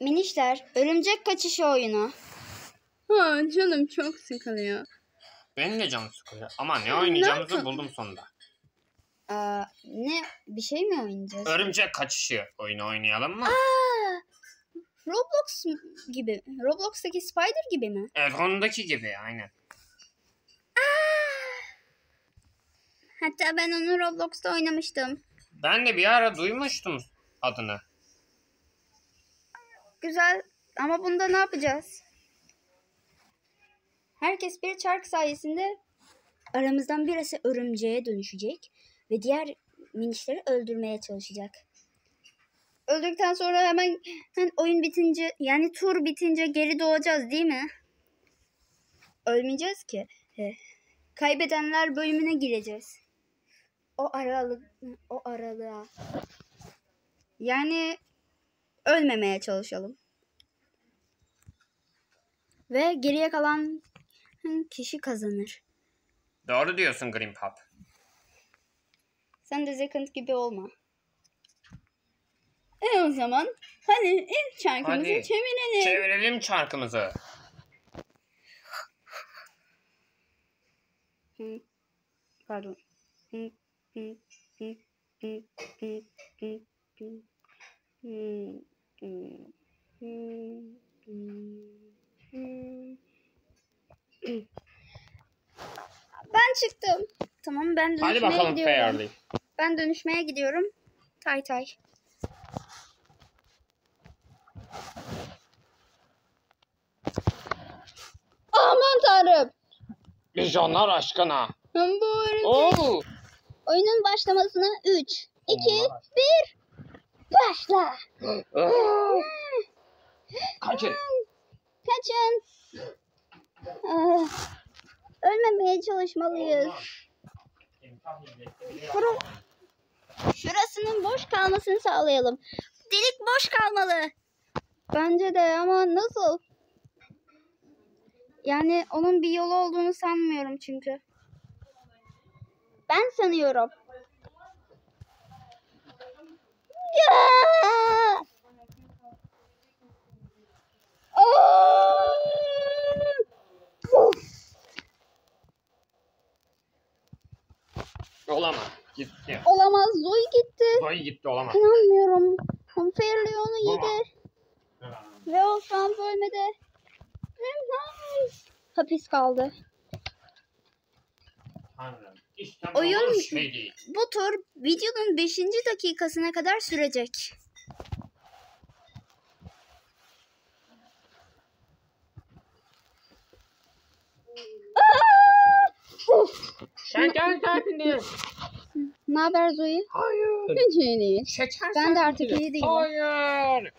Minişler, örümcek kaçışı oyunu. Ha, canım çok sıkılıyor. Benim de canım sıkılıyor. Ama ne oynayacağımızı buldum sonunda. Aa, ne bir şey mi oynayacağız? Örümcek kaçışı oyunu oynayalım mı? Aa, Roblox gibi. Roblox'taki Spider gibi mi? Evet ondaki gibi aynen. Hatta ben onu Roblox'ta oynamıştım. Ben de bir ara duymuştum adını. Güzel ama bunda ne yapacağız? Herkes bir çark sayesinde aramızdan birisi örümceğe dönüşecek ve diğer minişleri öldürmeye çalışacak. Öldükten sonra hemen, hemen oyun bitince yani tur bitince geri doğacağız değil mi? Ölmeyeceğiz ki. Kaybedenler bölümüne gireceğiz. O aralık o aralığa. Yani ölmemeye çalışalım. Ve geriye kalan kişi kazanır. Doğru diyorsun Green Pop. Sen de Zekant gibi olma. E o zaman hadi ilk çarkımızı Hadi. çevirelim. Çevirelim çarkımızı. Hı. Pardon. Hı, hı, hı, hı, hı, hı, hı. Hı, hı, hı, hı, hı. Ben çıktım. Tamam ben dönüşmeye Hadi bakalım gidiyorum. Fairly. Ben dönüşmeye gidiyorum. Tay tay. Aman tanrım. Vizyonlar aşkına. Ben bu arada Oo. Oyunun başlamasına 3, 2, Onlar 1. Başla. Kaçın. Kaçın. Ah, ölmemeye çalışmalıyız. Şura- Şurasının boş kalmasını sağlayalım. Delik boş kalmalı. Bence de ama nasıl? Yani onun bir yolu olduğunu sanmıyorum çünkü. Ben sanıyorum. Ya! Aa! Of! Olamaz. Gitti. Olamaz. Zoe gitti. Zoe gitti olamaz. İnanmıyorum. Fairly onu yedi. Ve o şu an bölmede. Hapis kaldı. Tanrım. İşte Oyun- şey. Bu tur videonun 5. dakikasına kadar sürecek. Şeker tatilde. Ne haber Zoe? Hayır. hiç iyi değil. Şeker Ben de artık iyi değilim. Hayır.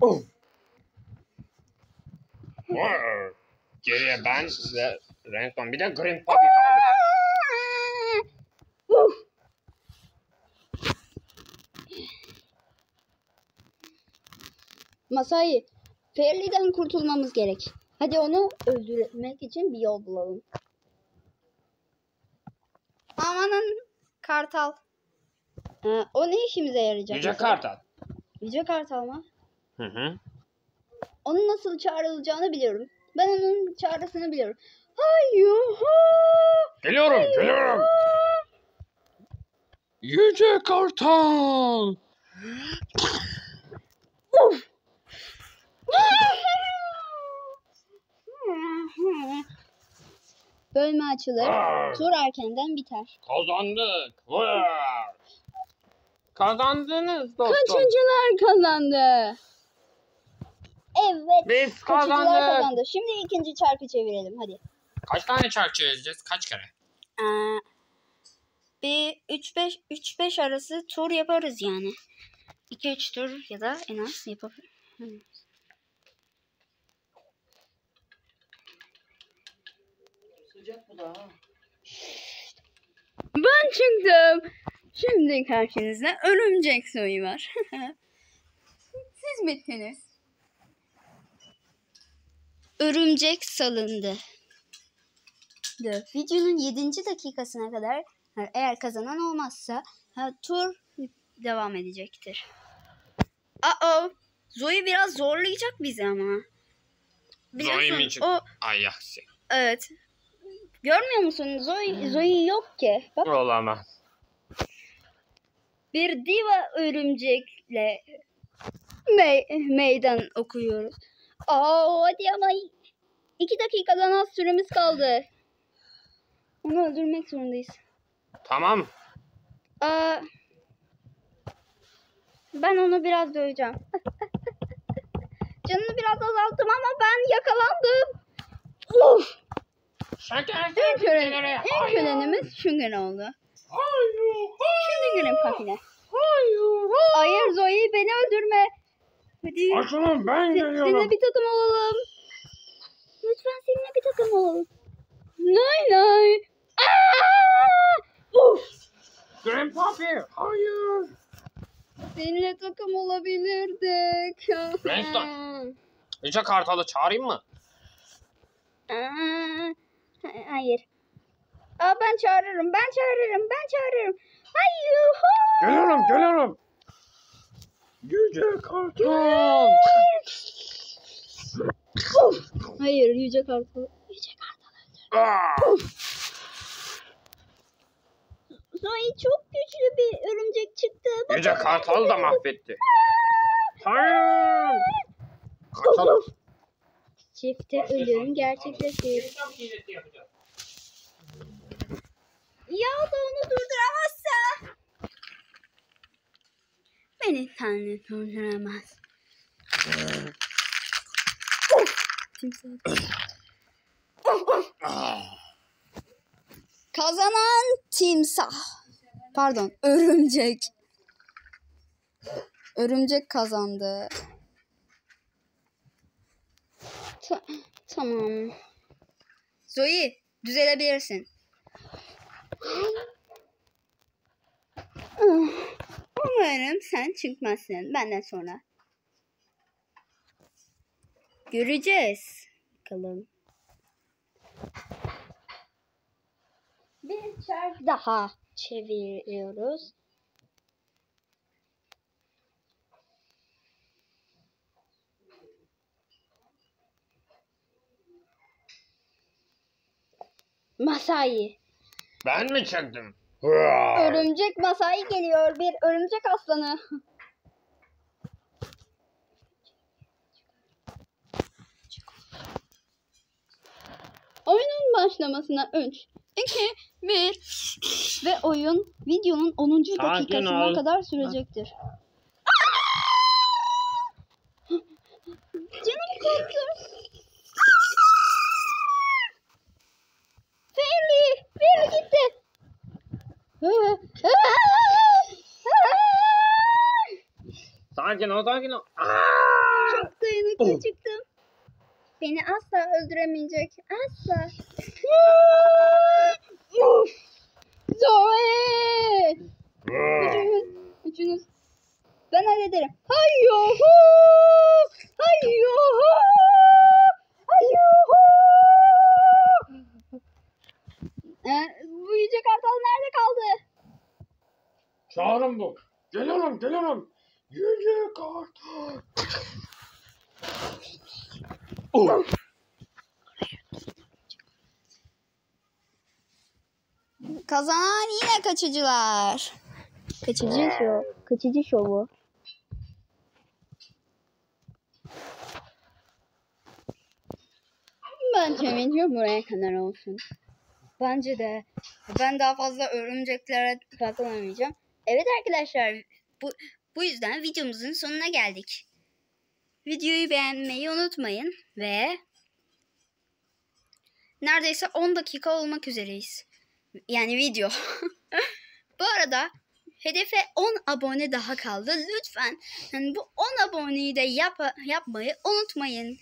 Oh. Wow. Geriye ben ve Renton bir de Green Poppy kaldı. Masai, kurtulmamız gerek. Hadi onu öldürmek için bir yol bulalım. Amanın kartal. Ee, o ne işimize yarayacak? Yüce mesela? Kartal. Yüce kartal mı? Hı hı. Onun nasıl çağrılacağını biliyorum. Ben onun çağrısını biliyorum. Hayır. Geliyorum, geliyorum. Yüce Kartal. Bölme açılır. Aa, Tur erkenden biter. Kazandık. Kazandınız dostum. Kaçıncılar kazandı? Evet. Biz Kaçıncılar kazandık. kazandı. Şimdi ikinci çarkı çevirelim hadi. Kaç tane çark çevireceğiz? Kaç kere? Ee, bir 3-5 3-5 arası tur yaparız yani. 2-3 tur ya da en az yapabiliriz. Ben çıktım. Şimdi karşınızda örümcek soyu var. Siz bittiniz. Örümcek salındı. De, videonun 7. dakikasına kadar eğer kazanan olmazsa ha, tur devam edecektir. Aa, Zoe biraz zorlayacak bizi ama. Zoe mi o Ay yaksi. evet. Görmüyor musun? Zoe, Zoe yok ki. Bak Olamaz. bir diva örümcekle me- meydan okuyoruz. Aa hadi ama iki dakikadan az süremiz kaldı. Onu öldürmek zorundayız. Tamam. Aa, ben onu biraz döveceğim. Canını biraz azalttım ama ben yakalandım. Uf! Şeker. En, kölen, en kölenimiz Şüngün oldu. Şüngün'ün papine. Hayır Zoe beni öldürme. Hadi. Açılın ben Se- seninle bir takım olalım. Lütfen seninle bir takım olalım. Nay nay. Uf! Grim Poppy. Hayır. Seninle takım olabilirdik. Winston. Yüce Kartal'ı çağırayım mı? Aa, ha- hayır. Aa, ben çağırırım, ben çağırırım, ben çağırırım. Hayır. Geliyorum geliyorum. Yüce Kartal. Hayır, Yüce Kartal. Yüce Kartal. Aa! Zoe çok güçlü bir örümcek çıktı. Bak- Yüce Kartal da mahvetti. Hayır. Kaçalım. Çifte ölüm gerçekleşir. Ya da onu durduramazsa. Beni Tanrı durduramaz. Kazanan timsah. Pardon, örümcek. Örümcek kazandı. Ta- tamam. Zoe, düzelebilirsin. Umarım sen çıkmazsın benden sonra. Göreceğiz. Bakalım. Bir çark daha çeviriyoruz. Masai. Ben mi çektim? Örümcek Masai geliyor. Bir örümcek aslanı. Oyunun başlamasına 3, 2, 1 ve oyun videonun 10. Sakin dakikasına kadar sürecektir. Canım korktu. Sakin ol sakin ol. Çok dayanıklı Oh. çıktım. Beni asla öldüremeyecek. Asla. Uf! Zoe! Üçünüz, üçünüz. Ben hallederim. Hayyohu! Hayyohu! Hayyohu! Ee, bu yüce kartal nerede kaldı? Çağırın bu. Geliyorum geliyorum. Yüce Kartal. Oh. Kazanan yine kaçıcılar. Kaçıcı şov. Kaçıcı şovu. Bence video buraya kadar olsun. Bence de. Ben daha fazla örümceklere katılamayacağım. Evet arkadaşlar. Bu, bu yüzden videomuzun sonuna geldik. Videoyu beğenmeyi unutmayın. Ve neredeyse 10 dakika olmak üzereyiz. Yani video. Bu arada hedefe 10 abone daha kaldı. Lütfen yani bu 10 aboneyi de yap yapmayı unutmayın.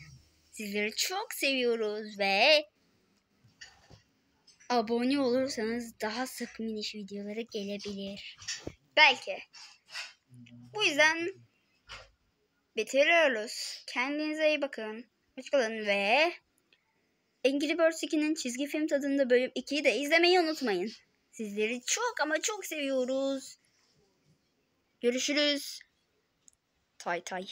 Sizleri çok seviyoruz ve abone olursanız daha sık miniş videoları gelebilir. Belki. Bu yüzden bitiriyoruz. Kendinize iyi bakın. Hoşçakalın ve Angry Birds 2'nin çizgi film tadında bölüm 2'yi de izlemeyi unutmayın. Sizleri çok ama çok seviyoruz. Görüşürüz. Tay tay.